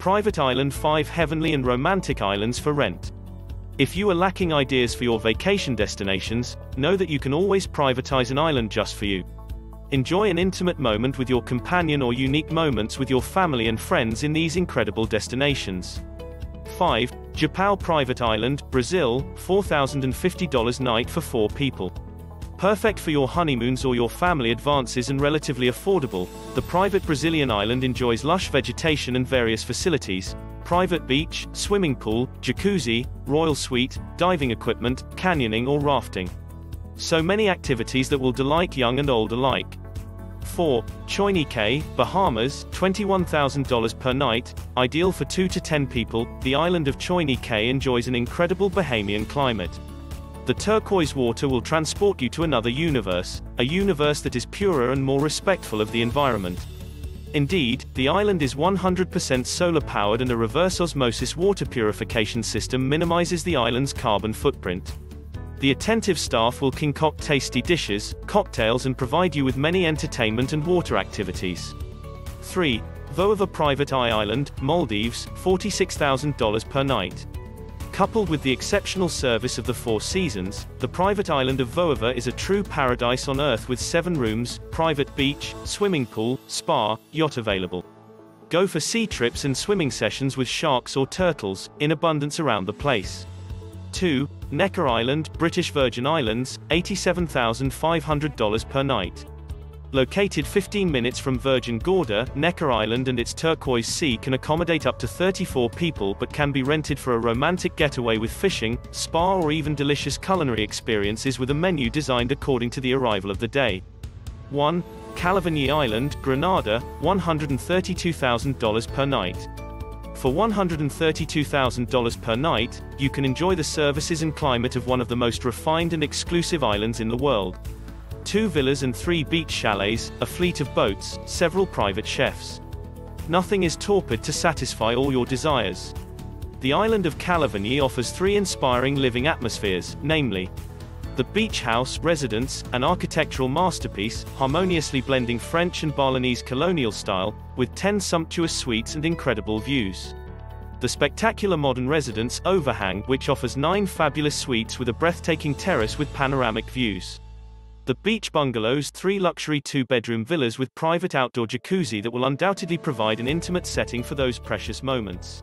Private Island 5 heavenly and romantic islands for rent. If you are lacking ideas for your vacation destinations, know that you can always privatize an island just for you. Enjoy an intimate moment with your companion or unique moments with your family and friends in these incredible destinations. 5. Japão Private Island, Brazil, $4,050 night for 4 people. Perfect for your honeymoons or your family advances and relatively affordable, the private Brazilian island enjoys lush vegetation and various facilities, private beach, swimming pool, jacuzzi, royal suite, diving equipment, canyoning or rafting. So many activities that will delight young and old alike. 4. Choini Cay, Bahamas, $21,000 per night, ideal for 2 to 10 people, the island of Choini Cay enjoys an incredible Bahamian climate. The turquoise water will transport you to another universe, a universe that is purer and more respectful of the environment. Indeed, the island is 100% solar powered and a reverse osmosis water purification system minimizes the island's carbon footprint. The attentive staff will concoct tasty dishes, cocktails and provide you with many entertainment and water activities. 3. Voavah Private Eye Island, Maldives, $46,000 per night. Coupled with the exceptional service of the Four Seasons, the private island of Voavah is a true paradise on earth with seven rooms, private beach, swimming pool, spa, yacht available. Go for sea trips and swimming sessions with sharks or turtles, in abundance around the place. 2. Necker Island, British Virgin Islands, $87,500 per night. Located 15 minutes from Virgin Gorda, Necker Island and its turquoise sea can accommodate up to 34 people but can be rented for a romantic getaway with fishing, spa or even delicious culinary experiences with a menu designed according to the arrival of the day. 1. Calivigny Island, Grenada, $132,000 per night. For $132,000 per night, you can enjoy the services and climate of one of the most refined and exclusive islands in the world two villas and three beach chalets, a fleet of boats, several private chefs. Nothing is torpid to satisfy all your desires. The island of Calivigny offers three inspiring living atmospheres, namely, the beach house residence, an architectural masterpiece, harmoniously blending French and Balinese colonial style, with 10 sumptuous suites and incredible views. The spectacular modern residence, Overhang, which offers nine fabulous suites with a breathtaking terrace with panoramic views. The beach bungalows three luxury two-bedroom villas with private outdoor jacuzzi that will undoubtedly provide an intimate setting for those precious moments.